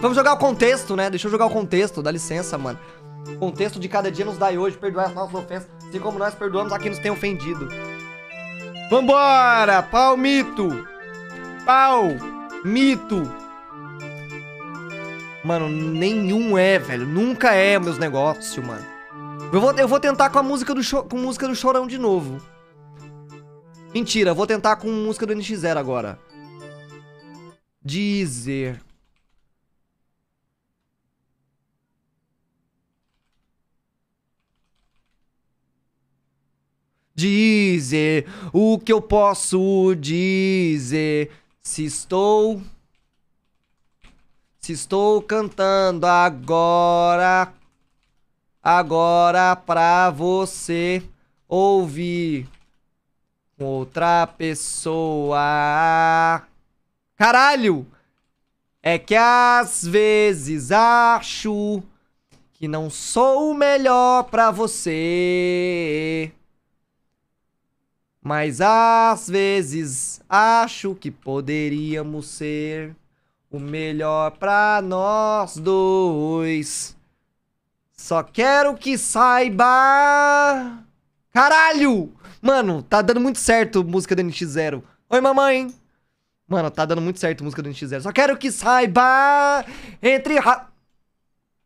Vamos jogar o contexto, né? Deixa eu jogar o contexto, dá licença, mano. O contexto de cada dia nos dai hoje, perdoar as nossas ofensas, assim como nós perdoamos a quem nos tem ofendido. Vambora! Pau mito! Pau mito! Mano, nenhum é, velho. Nunca é meus negócios, mano. Eu vou, eu vou tentar com a música do, com música do Chorão de novo. Mentira, vou tentar com música do NX0 agora. Dizer. Dizer o que eu posso dizer. Se estou. Se estou cantando agora. Agora pra você ouvir outra pessoa. Caralho! É que às vezes acho que não sou o melhor pra você. Mas às vezes acho que poderíamos ser o melhor pra nós dois. Só quero que saiba. Caralho! Mano, tá dando muito certo música do NX0. Oi, mamãe! Mano, tá dando muito certo música do NX0. Só quero que saiba entre ra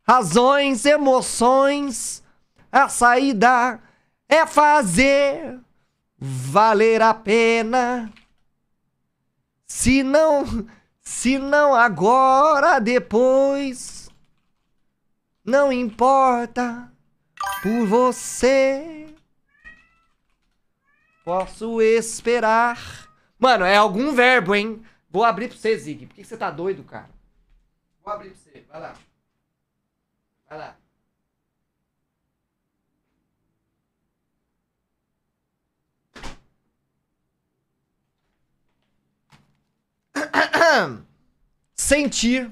razões, emoções, a saída é fazer valer a pena. Se não, se não agora, depois, não importa por você. Posso esperar. Mano, é algum verbo, hein? Vou abrir pra você, Zig. Por que você tá doido, cara? Vou abrir pra você. Vai lá. Vai lá. sentir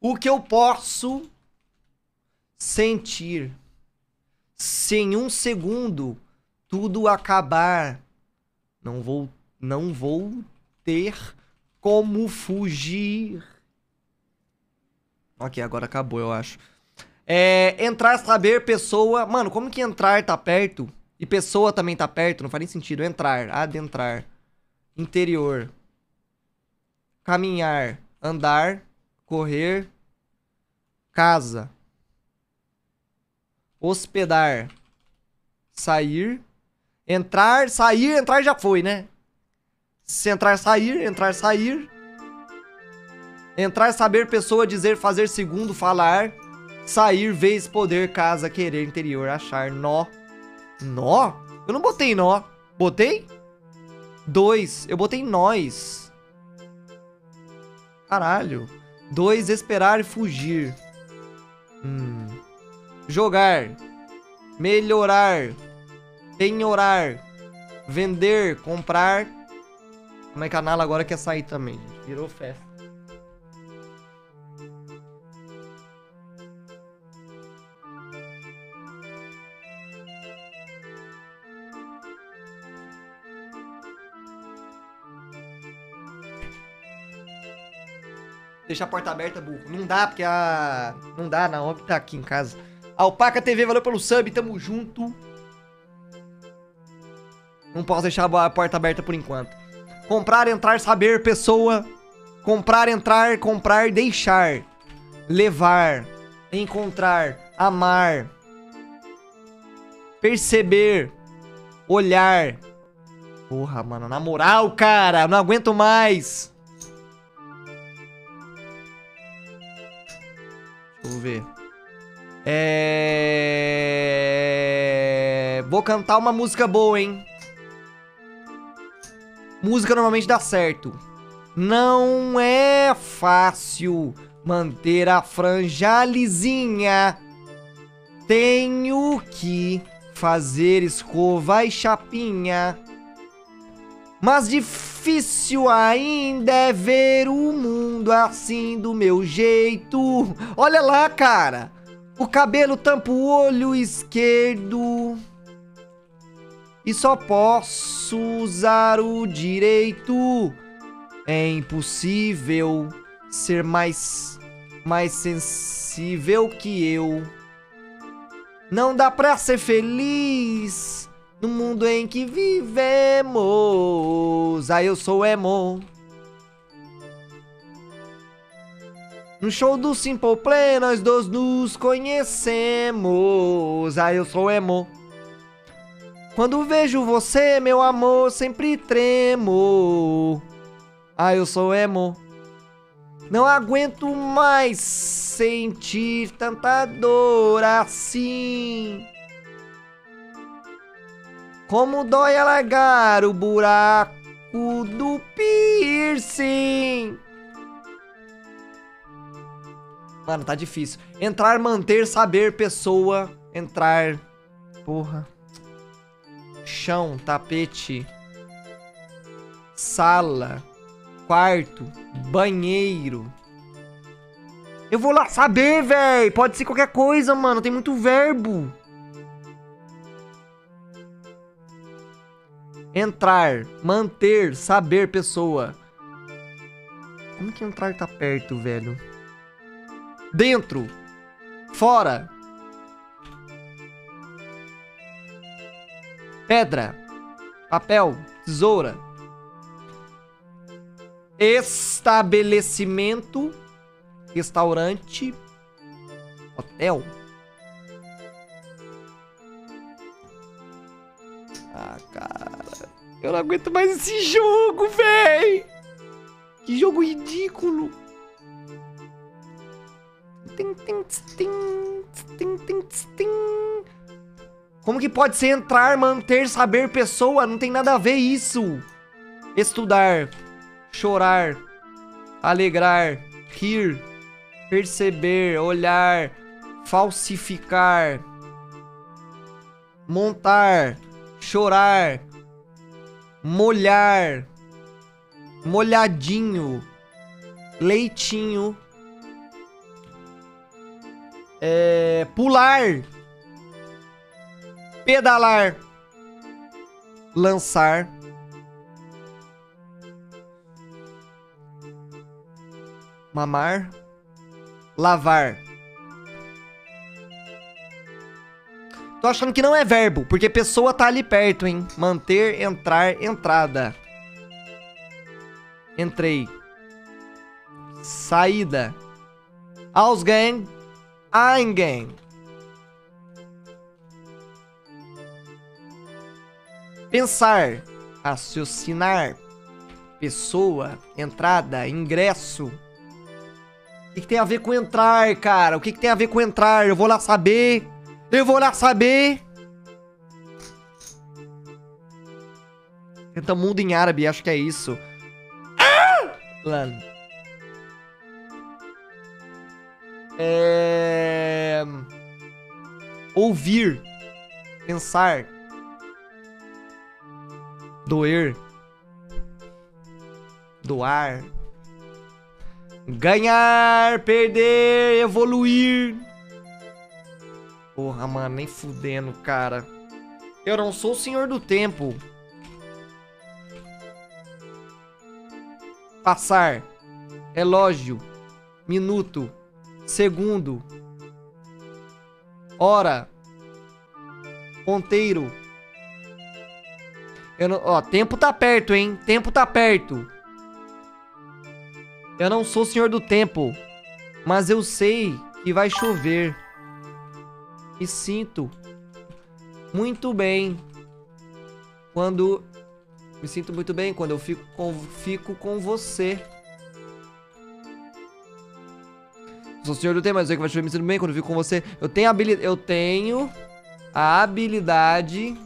o que eu posso sentir. Se em um segundo tudo acabar, não vou, não vou ter como fugir. Ok, agora acabou, eu acho. É, entrar, saber, pessoa. Mano, como que entrar tá perto e pessoa também tá perto? Não faz nem sentido. Entrar, adentrar. Interior caminhar, andar, correr, casa, hospedar, sair, entrar, sair, entrar já foi, né? Se entrar, sair, entrar, sair. Entrar, saber, pessoa, dizer, fazer, segundo, falar. Sair, vez, poder, casa, querer, interior, achar, nó. Nó? Eu não botei nó. Botei? Dois. Eu botei nós. Caralho. Dois, esperar e fugir. Hum. Jogar. Melhorar. Penhorar. Vender. Comprar. Como é Nala agora quer sair também, gente? Virou festa. Deixar a porta aberta, burro. Não dá, porque a. Não dá, na OP tá aqui em casa. Alpaca TV, valeu pelo sub, tamo junto. Não posso deixar a porta aberta por enquanto. Comprar, entrar, saber, pessoa. Comprar, entrar, comprar, deixar. Levar. Encontrar. Amar. Perceber. Olhar. Porra, mano, na moral, cara, não aguento mais. Vamos ver. É... Vou cantar uma música boa, hein? Música normalmente dá certo. Não é fácil manter a franja lisinha. Tenho que fazer escova e chapinha. Mas difícil ainda é ver o mundo assim do meu jeito. Olha lá, cara. O cabelo tampa o olho esquerdo. E só posso usar o direito. É impossível ser mais mais sensível que eu. Não dá pra ser feliz no mundo em que vivemos. Ah, eu sou emo. No show do Simple Play, nós dois nos conhecemos. Ah, eu sou emo. Quando vejo você, meu amor, sempre tremo. Ah, eu sou emo. Não aguento mais sentir tanta dor assim. Como dói alargar o buraco do piercing. Mano, tá difícil. Entrar, manter, saber, pessoa. Entrar. Porra. Chão, tapete. Sala. Quarto. Banheiro. Eu vou lá saber, véi. Pode ser qualquer coisa, mano. Tem muito verbo. Entrar, manter, saber, pessoa. Como que entrar tá perto, velho? Dentro. Fora. Pedra. Papel. Tesoura. Estabelecimento. Restaurante. Hotel. Ah, cara. Eu não aguento mais esse jogo, véi. Que jogo ridículo. Como que pode ser entrar, manter, saber pessoa? Não tem nada a ver isso. Estudar, chorar, alegrar, rir, perceber, olhar, falsificar, montar, chorar, molhar, molhadinho, leitinho, é, pular, pedalar, lançar, mamar, lavar. Tô achando que não é verbo, porque pessoa tá ali perto, hein? Manter, entrar, entrada. Entrei. Saída. Ausgang, Eingehen. Pensar, raciocinar, pessoa, entrada, ingresso. O que, que, tem a ver com entrar, cara? O que, que tem a ver com entrar? Eu vou lá saber. Eu vou lá saber. Tenta mundo em árabe, acho que é isso. Ah! É... Ouvir. Pensar. Doer. Doar. Ganhar, perder, evoluir. Porra, mano, nem fudendo, cara. Eu não sou o senhor do tempo. Passar. Relógio. Minuto segundo, hora, ponteiro. Não, ó, tempo tá perto, hein? Tempo tá perto. Eu não sou senhor do tempo, mas eu sei que vai chover. E sinto muito bem quando me sinto muito bem quando eu fico com, fico com você. Sou senhor do tempo, mas eu sei que vai chover me sinto bem quando eu fico com você. Eu tenho habilidade. Eu tenho a habilidade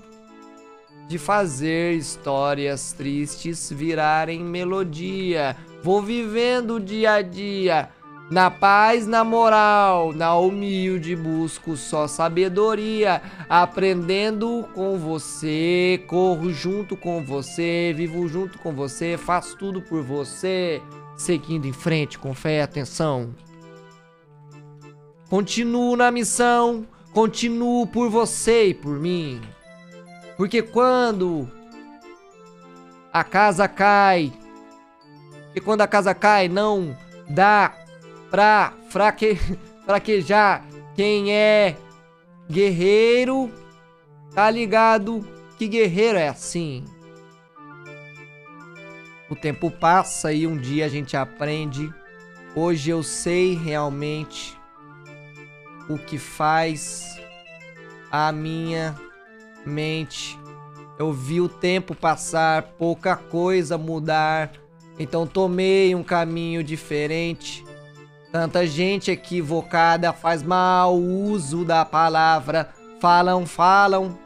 de fazer histórias tristes virarem melodia. Vou vivendo o dia a dia. Na paz, na moral, na humilde busco só sabedoria, aprendendo com você, corro junto com você, vivo junto com você, faço tudo por você, seguindo em frente com fé e atenção. Continuo na missão, continuo por você e por mim. Porque quando a casa cai, e quando a casa cai, não dá pra fraque... fraquejar quem é guerreiro. Tá ligado que guerreiro é assim. O tempo passa e um dia a gente aprende. Hoje eu sei realmente o que faz a minha mente. Eu vi o tempo passar, pouca coisa mudar. Então tomei um caminho diferente. Tanta gente equivocada faz mau uso da palavra. Falam, falam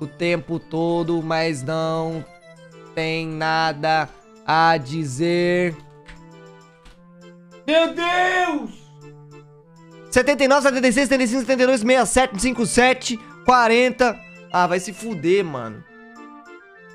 o tempo todo, mas não tem nada a dizer. Meu Deus! 79, 76, 75, 72, 67, 57, 40. Ah, vai se fuder, mano.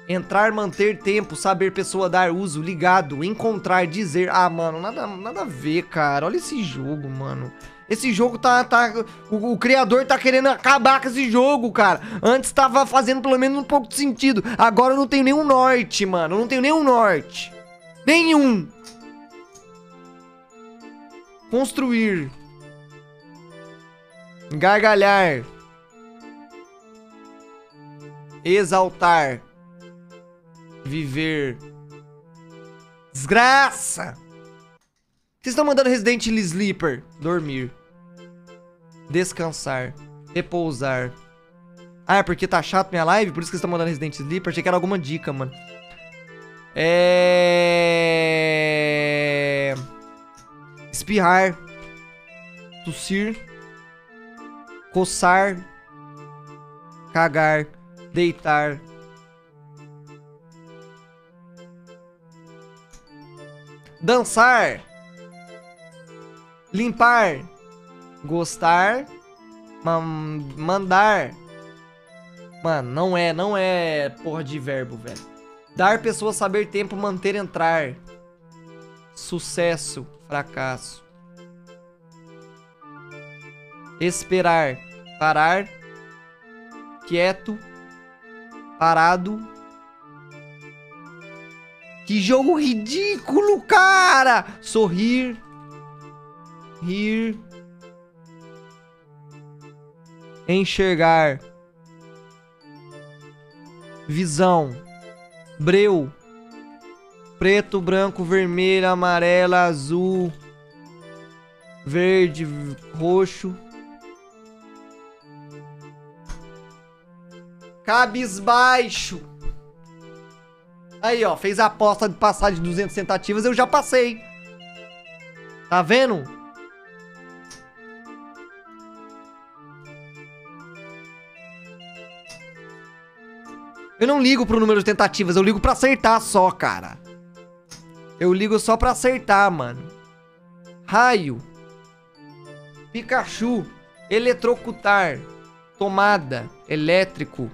Entrar, manter tempo, saber pessoa dar uso, ligado, encontrar, dizer. Ah, mano, nada, nada a ver, cara. Olha esse jogo, mano. Esse jogo tá. tá o, o, criador tá querendo acabar com esse jogo, cara. Antes tava fazendo pelo menos um pouco de sentido. Agora eu não tenho nenhum norte, mano. Eu não tenho nenhum norte. Nenhum. Construir. Gargalhar. Exaltar. Viver. Desgraça! Vocês estão mandando Resident Evil Sleeper. Dormir. Descansar. Repousar. Ah, é porque tá chato minha live? Por isso que vocês estão mandando Resident Sleeper? Achei que era alguma dica, mano. É... Espirrar. Tossir. Coçar. Cagar. Deitar. Dançar. Limpar. Gostar. mandar. Mano, não é, não é porra de verbo, velho. Dar pessoa saber tempo, manter entrar. Sucesso, fracasso. Esperar, parar. Quieto, parado, que jogo ridículo, cara! Sorrir. Rir. Enxergar. Visão. Breu. Preto, branco, vermelho, amarelo, azul. Verde, roxo. Cabisbaixo. Aí, ó, fez a aposta de passar de 200 tentativas, eu já passei. Tá vendo? Eu não ligo pro número de tentativas, eu ligo pra acertar só, cara. Eu ligo só pra acertar, mano. Raio. Pikachu. Eletrocutar. Tomada. Elétrico.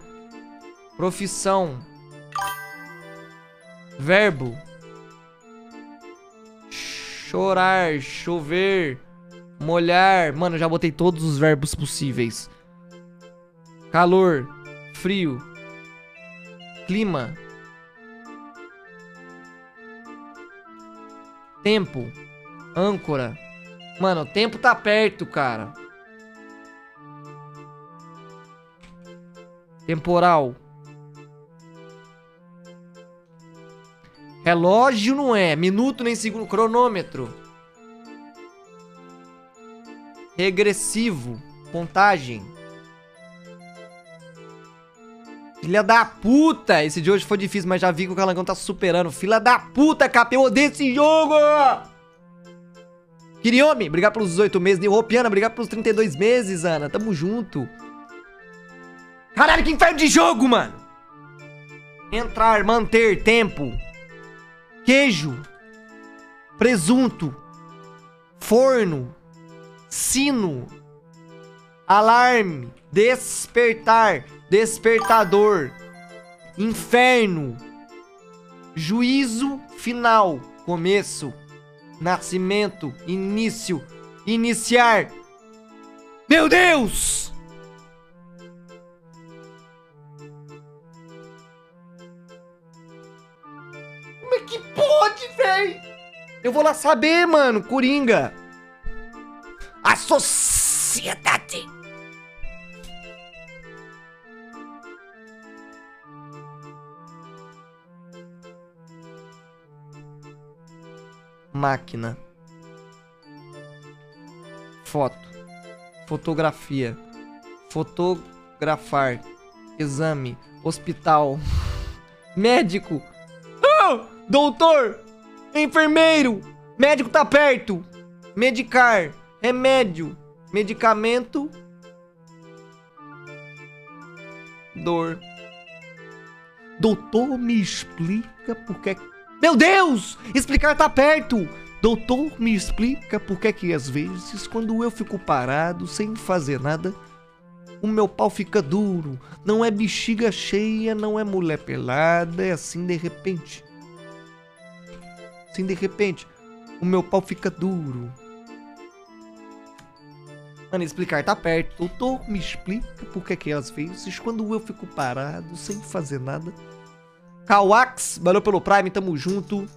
Profissão. Verbo. Chorar, chover, molhar. Mano, já botei todos os verbos possíveis. Calor, frio, clima. Tempo, âncora. Mano, o tempo tá perto, cara. Temporal. Relógio não é. Minuto nem segundo. Cronômetro. Regressivo. Contagem. Filha da puta! Esse de hoje foi difícil, mas já vi que o Calangão tá superando. Filha da puta, capa! Eu odeio esse jogo! Kiriomi, obrigado pelos 18 meses. Neuropiana, obrigado pelos 32 meses, Ana. Tamo junto. Caralho, que inferno de jogo, mano! Entrar, manter, tempo queijo, presunto, forno, sino, alarme, despertar, despertador, inferno, juízo final, começo, nascimento, início, iniciar. Meu Deus! Vou lá saber, mano. Coringa. A sociedade. Máquina. Foto. Fotografia. Fotografar. Exame. Hospital. Médico. Doutor. Enfermeiro. Médico tá perto. Medicar. Remédio. Medicamento. Dor. Doutor, me explica por que. Meu Deus! Explicar tá perto! Doutor, me explica por que que às vezes, quando eu fico parado, sem fazer nada, o meu pau fica duro. Não é bexiga cheia, não é mulher pelada, é assim de repente. Assim de repente, o meu pau fica duro. Mano, explicar tá perto. Doutor, me explica por que que às vezes, quando eu fico parado, sem fazer nada. Kawax, valeu pelo Prime, tamo junto.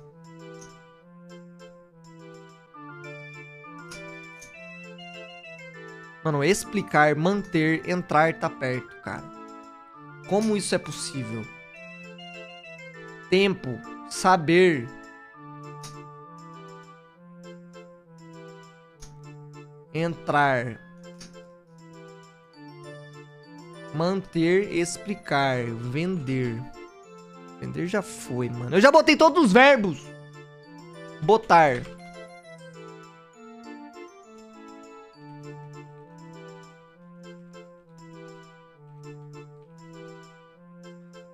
Mano, explicar, manter, entrar tá perto, cara. Como isso é possível? Tempo, saber. Entrar. Manter, explicar, vender. Vender já foi, mano. Eu já botei todos os verbos. Botar.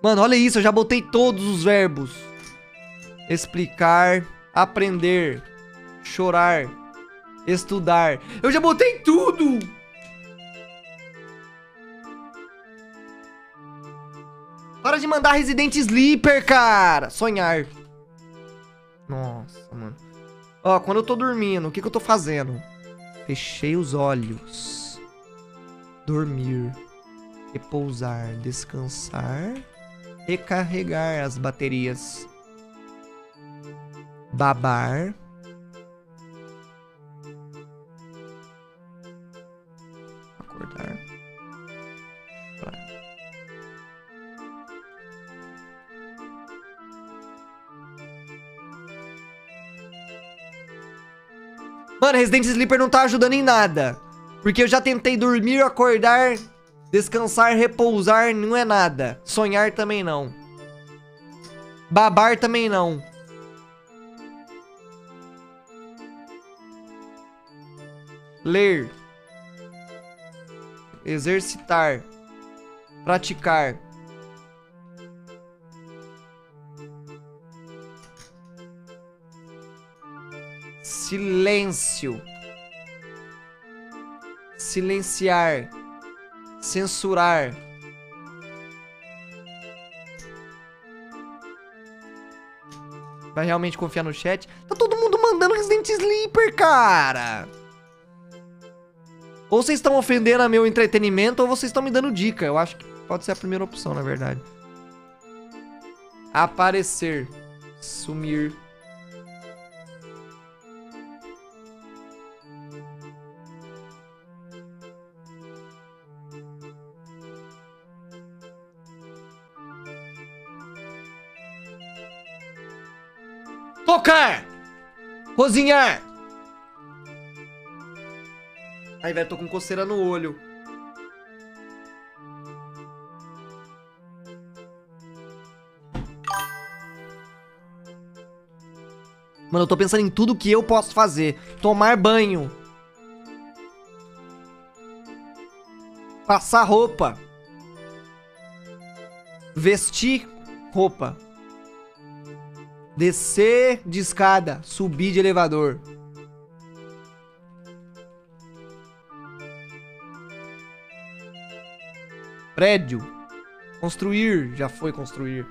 Mano, olha isso, eu já botei todos os verbos. Explicar, aprender, chorar, estudar. Eu já botei tudo! Para de mandar Resident Sleeper, cara! Sonhar. Nossa, mano. Ó, quando eu tô dormindo, o que, que eu tô fazendo? Fechei os olhos. Dormir. Repousar. Descansar. Recarregar as baterias. Babar. Mano, Resident Sleeper não tá ajudando em nada. Porque eu já tentei dormir, acordar, descansar, repousar, não é nada. Sonhar também não. Babar também não. Ler. Exercitar. Praticar. Silêncio. Silenciar. Censurar. Vai realmente confiar no chat? Tá todo mundo mandando Resident Sleeper, cara! Ou vocês estão ofendendo a meu entretenimento, ou vocês estão me dando dica. Eu acho que pode ser a primeira opção, na verdade. Aparecer. Sumir. Cozinhar! Ai, velho, tô com coceira no olho. Mano, eu tô pensando em tudo que eu posso fazer. Tomar banho. Passar roupa. Vestir roupa. Descer de escada. Subir de elevador. Prédio. Construir. Já foi construir.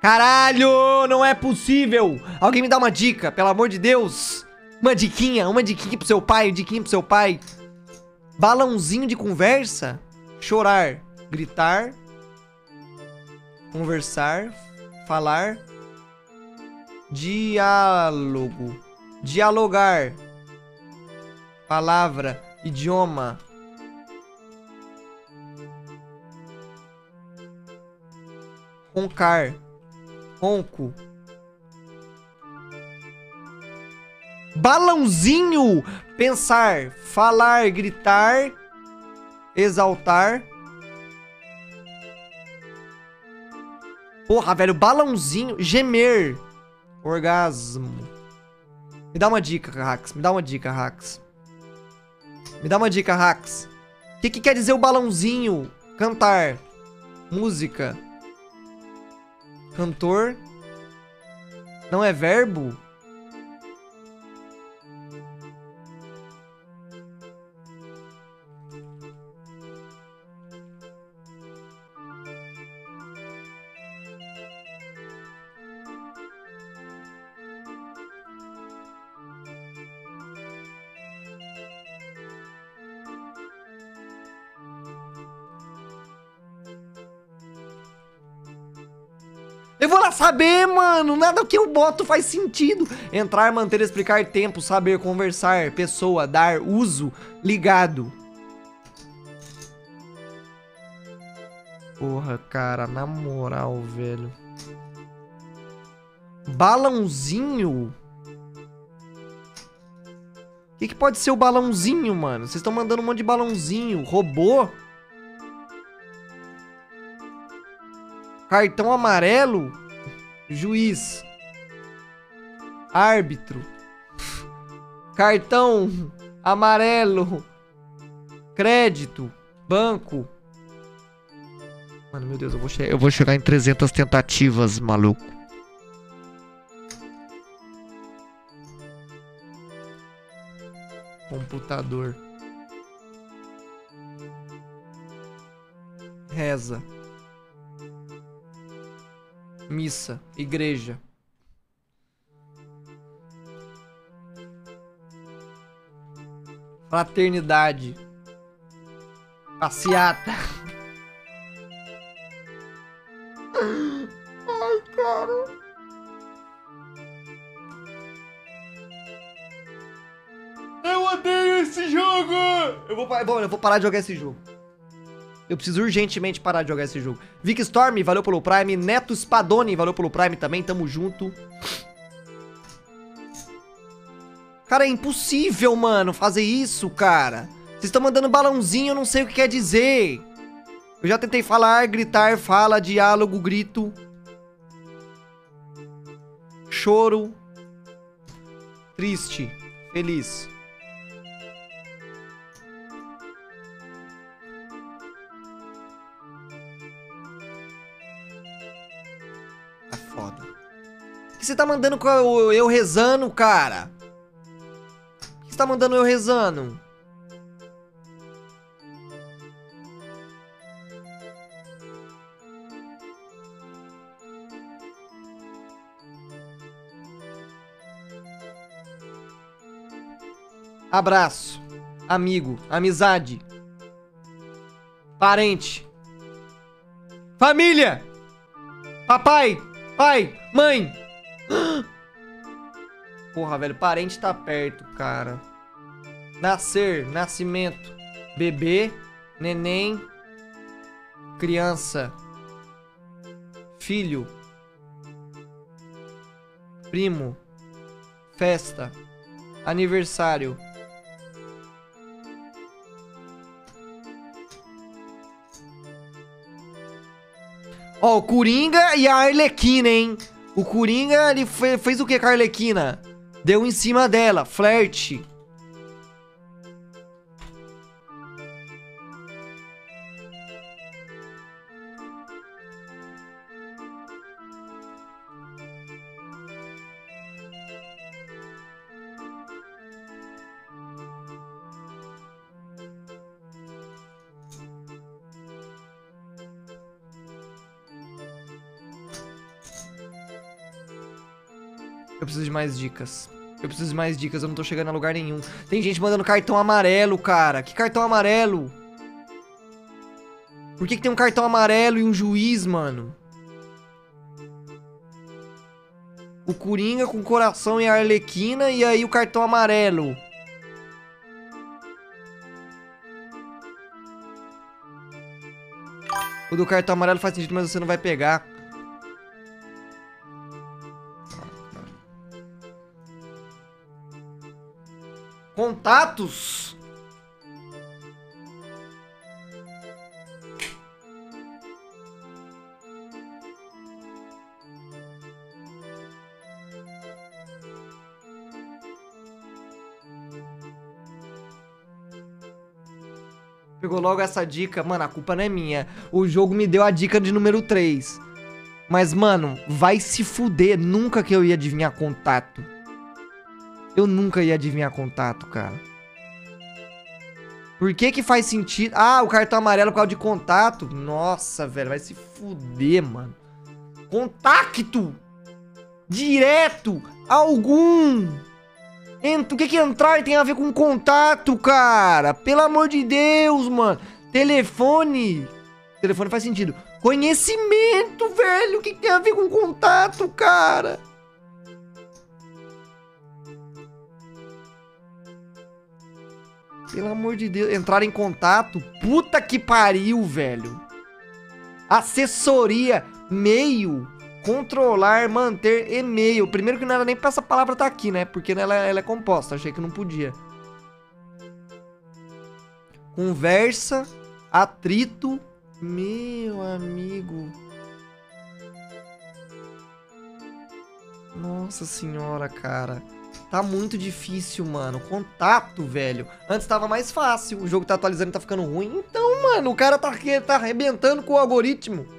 Caralho! Não é possível! Alguém me dá uma dica, pelo amor de Deus! Uma diquinha, uma diquinha pro seu pai, diquinha pro seu pai. Balãozinho de conversa. Chorar. Gritar. Conversar. Falar. Diálogo. Dialogar. Palavra. Idioma. Roncar. Ronco. Balãozinho. Pensar. Falar. Gritar. Exaltar. Porra, velho. Balãozinho. Gemer. Orgasmo. Me dá uma dica, Rax. Me dá uma dica, Rax. Me dá uma dica, Rax. O que, que quer dizer o balãozinho? Cantar. Música. Cantor. Não é verbo? Eu vou lá saber, mano. Nada que eu boto faz sentido. Entrar, manter, explicar tempo, saber, conversar, pessoa, dar, uso, ligado. Porra, cara, na moral, velho. Balãozinho? O que, que pode ser o balãozinho, mano? Vocês estão mandando um monte de balãozinho. Robô? Cartão amarelo. Juiz. Árbitro. Cartão amarelo. Crédito. Banco. Mano, meu Deus, eu vou, eu vou chegar em 300 tentativas, maluco. Computador. Reza. Missa, igreja. Fraternidade. Passeata. Ai, cara. Eu odeio esse jogo! Eu vou, bom, eu vou parar de jogar esse jogo. Eu preciso urgentemente parar de jogar esse jogo. Vic Storm, valeu pelo Prime. Neto Spadoni, valeu pelo Prime também. Tamo junto. Cara, é impossível, mano, fazer isso, cara. Vocês estão mandando balãozinho, eu não sei o que quer dizer. Eu já tentei falar, gritar, fala, diálogo, grito. Choro. Triste. Feliz. Você tá mandando eu rezando, cara? Por que você tá mandando eu rezando? Abraço. Amigo. Amizade. Parente. Família. Papai. Pai. Mãe. Porra, velho, parente tá perto, cara. Nascer, nascimento. Bebê, neném, criança. Filho. Primo. Festa. Aniversário. Ó, oh, o Coringa e a Arlequina, hein? O Coringa, ele fez, o que com a Arlequina? Deu em cima dela, flerte. Eu preciso de mais dicas. Eu preciso de mais dicas, eu não tô chegando a lugar nenhum. Tem gente mandando cartão amarelo, cara. Que cartão amarelo? Por que, que tem um cartão amarelo e um juiz, mano? o Coringa com coração e a Arlequina e aí o cartão amarelo. O do cartão amarelo faz sentido, mas você não vai pegar. Contatos. Pegou logo essa dica. Mano, a culpa não é minha. O jogo me deu a dica de número 3. Mas, mano, vai se fuder. Nunca que eu ia adivinhar contato. Eu nunca ia adivinhar contato, cara. Por que que faz sentido? Ah, o cartão amarelo por causa de contato. Nossa, velho, vai se fuder, mano. Contacto! Direto! Algum! Ent... O que que entrar tem a ver com contato, cara? Pelo amor de Deus, mano. Telefone. Telefone faz sentido. Conhecimento, velho. O que, que tem a ver com contato, cara? Pelo amor de Deus. Entrar em contato. Puta que pariu, velho. Assessoria. Meio controlar, manter e-mail. Primeiro que não era nem pra essa palavra tá aqui, né? Porque ela, ela é composta, achei que não podia. Conversa, atrito, meu amigo. Nossa senhora, cara. Tá muito difícil, mano. Contato, velho. Antes tava mais fácil. O jogo tá atualizando e tá ficando ruim. Então, mano, o cara tá, tá arrebentando com o algoritmo.